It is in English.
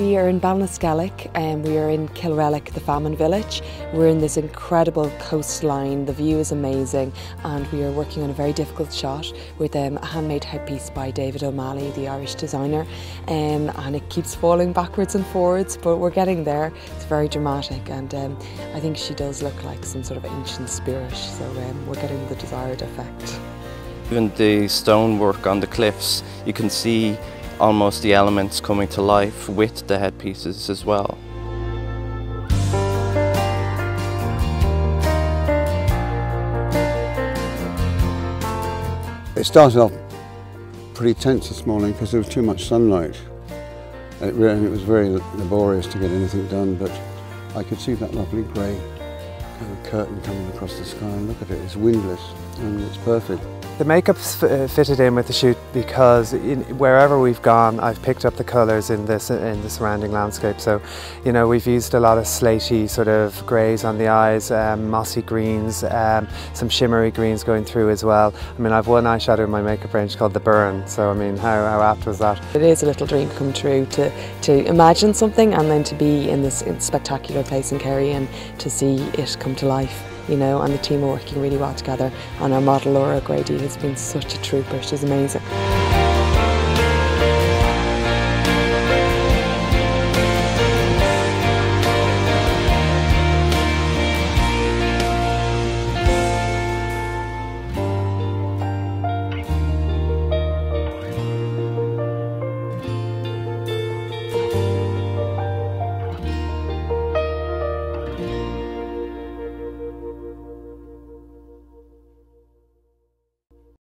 We are in Ballinaskellig and we are in Kilrellick, the famine village. We're in this incredible coastline, the view is amazing and we are working on a very difficult shot with um, a handmade headpiece by David O'Malley, the Irish designer um, and it keeps falling backwards and forwards but we're getting there. It's very dramatic and um, I think she does look like some sort of ancient spirit so um, we're getting the desired effect. Even the stonework on the cliffs, you can see almost the elements coming to life with the headpieces as well. It started off pretty tense this morning because there was too much sunlight. It, really, it was very laborious to get anything done, but I could see that lovely grey kind of curtain coming across the sky and look at it, it's windless and it's perfect. The makeup's uh, fitted in with the shoot because in, wherever we've gone, I've picked up the colours in this in the surrounding landscape. So, you know, we've used a lot of slaty sort of greys on the eyes, um, mossy greens, um, some shimmery greens going through as well. I mean, I've one eyeshadow in my makeup range called the Burn. So, I mean, how, how apt was that? It is a little dream come true to to imagine something and then to be in this spectacular place in Kerry and to see it come to life you know, and the team are working really well together. And our model Laura Grady has been such a trooper, she's amazing.